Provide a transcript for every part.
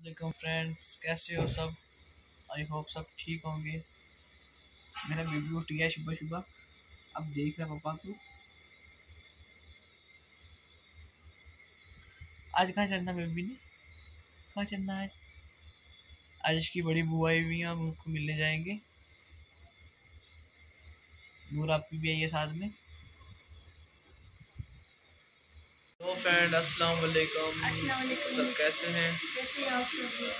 वालेकुम फ्रेंड्स कैसे हो सब? आई होप सब ठीक होंगे। मेरा बेबी उठ गया सुबह सुबह। अब देख रहा पापा को। आज कहाँ चलना बेबी ने? कहाँ चलना है? आज इसकी बड़ी बुआ भी है, हम उनको मिलने जाएँगे। नूर आपकी भी आई है साथ में तो फ्रेंड अस्सलाम वालेकुम अस्सलाम वालेकुम। सब कैसे हैं? कैसे आप सब?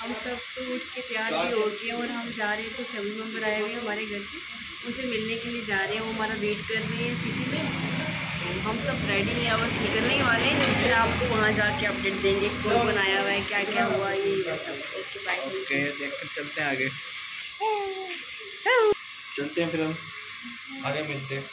हम सब तो उठ के तैयार भी हो गए और हम जा रहे थे फैमिली मेंबर आए हुए हैं हमारे घर से। उनसे मिलने के लिए जा रहे हैं वो हमारा वेट कर रहे हैं सिटी में। तो हम सब रेडी हैं बस निकलने ही वाले हैं फिर आपको वहाँ जाके अपडेट देंगे कौन बनाया हुआ है क्या क्या हुआ ये ये सब ओके बाय ओके देखते चलते हैं आगे। चलते हैं फिर हम आगे मिलते हैं।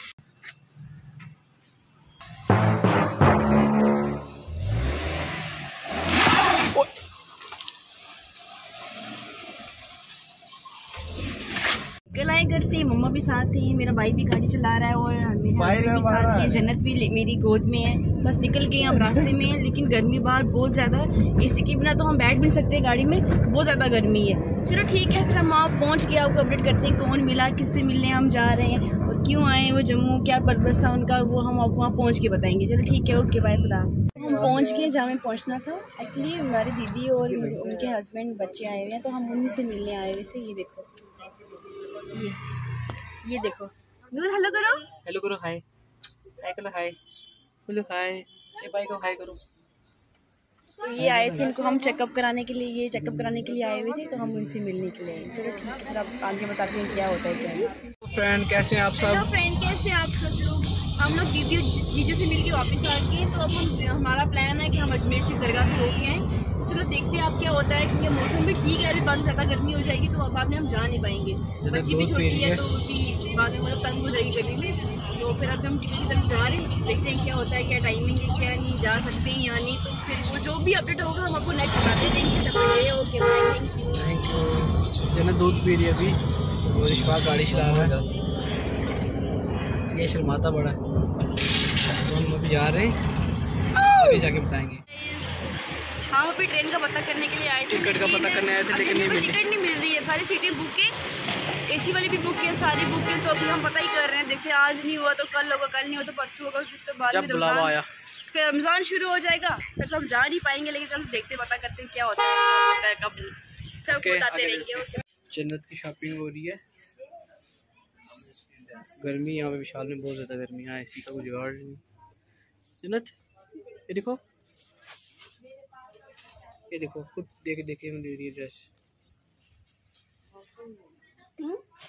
कल आए घर से मम्मा भी साथ थी मेरा भाई भी गाड़ी चला रहा है और मेरे हस्बैंड भी साथ है। जन्नत भी मेरी गोद में है। बस निकल गए हम रास्ते में हैं, लेकिन गर्मी बाहर बहुत ज़्यादा है। इसी के बिना तो हम बैठ भी नहीं सकते गाड़ी में बहुत ज़्यादा गर्मी है। चलो ठीक है फिर हम आप पहुँच गए आपको अपडेट करते हैं कौन मिला किससे मिलने हम जा रहे हैं और क्यों आए वो जम्मू क्या पर्पज़ था उनका वो हम आपको वहाँ पहुँच के बताएँगे। चलो ठीक है ओके बाय खुदा हम पहुँच गए जहाँ हमें पहुँचना था। एक्चुअली हमारी दीदी और उनके हस्बैंड बच्चे आए हुए हैं तो हम उन्हीं से मिलने आए हुए थे ये देखो। ये। ये देखो। नूर हेलो करो। हेलो करो हाय। हाय करो हाय। बोलो हाय। ये भाई को हाय करो। तो ये आए थे इनको हम चेकअप कराने के लिए ये चेकअप कराने के लिए आए हुए थे तो हम उनसे मिलने के लिए आए। चलो ठीक है अब आगे बताते हैं क्या होता है क्या फ्रेंड कैसे हैं आप हेलो सब फ्रेंड कैसे हैं आप सब लोग? हम लोग दीदी जीजू से मिलके वापस आ गए तो अब हम हमारा प्लान है कि हम अजमेर से दरगाह से होके आए। चलो देखते हैं आप क्या होता है क्योंकि मौसम भी ठीक है अभी बाद ज़्यादा गर्मी हो जाएगी तो बाद में हम जा नहीं पाएँगे। बच्ची भी छोटी है। तो उसकी बाद में मतलब तंग हो जाएगी गर्मी में। तो फिर अब हम टिकट की तरफ़ जा रहे हैं देखते हैं क्या होता है क्या टाइमिंग है क्या नहीं जा सकते हैं या नहीं। तो फिर वो जो भी अपडेट होगा हम आपको नेक्स्ट बताते देंगे तक ये ओके बाय थैंक यू जन्नत दूध पी रही अभी और इशफाक गाड़ी चला रहा है। ये शर्माता बड़ा है। तो हम अभी जा रहे हैं आगे जाके बताएँगे। हम अभी ट्रेन का पता करने के लिए आए थे? टिकट का पता करने आए थे, लेकिन नहीं मिली। टिकट नहीं मिल रही है सारी सीटें बुक है। एसी वाली भी बुक है सारी बुक है तो अभी हम पता ही कर रहे हैं। देखिए आज नहीं हुआ तो कल होगा कल नहीं हुआ तो परसों होगा फिर तो बाद में बुलावा आया। फिर रमज़ान शुरू हो जाएगा फिर तो हम जा नहीं पाएँगे लेकिन चलो देखते पता करते हैं क्या होता है कब फिर आपको बताते रहेंगे जन्नत की शॉपिंग हो रही है। गर्मी यहाँ पे विशाल में बहुत ज़्यादा गर्मी है इसी का कोई जुगाड़ नहीं। जन्नत ये देखो। ये देखो खुद देख देख के ले रही है ड्रेस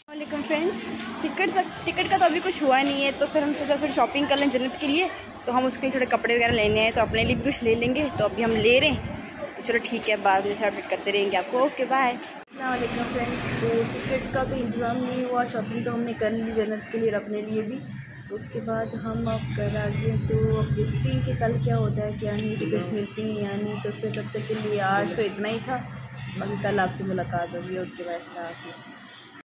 वालेकुम फ्रेंड्स टिकट तक टिकट का तो अभी कुछ हुआ नहीं है तो फिर हम सोचा थोड़ी शॉपिंग कर लें जन्नत के लिए। तो हम उसके लिए थोड़े कपड़े वगैरह लेने हैं तो अपने लिए भी कुछ ले लेंगे तो अभी हम ले रहे हैं। तो चलो ठीक है बाद में फिर अपडेट करते रहेंगे आपको। ओके बाय वालेकुम फ्रेंड्स तो टिकट्स का तो इंतज़ाम नहीं हुआ शॉपिंग तो हमने कर ली जन्नत के लिए और अपने लिए भी। उसके बाद हम अब कर आ गए तो अब देखते हैं कि कल क्या होता है क्या नहीं टिकट्स मिलती हैं या नहीं। तो फिर तब तक के लिए आज तो इतना ही था। बाकी कल आपसे मुलाकात होगी उसके बाद हाफिज़।